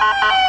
Bye.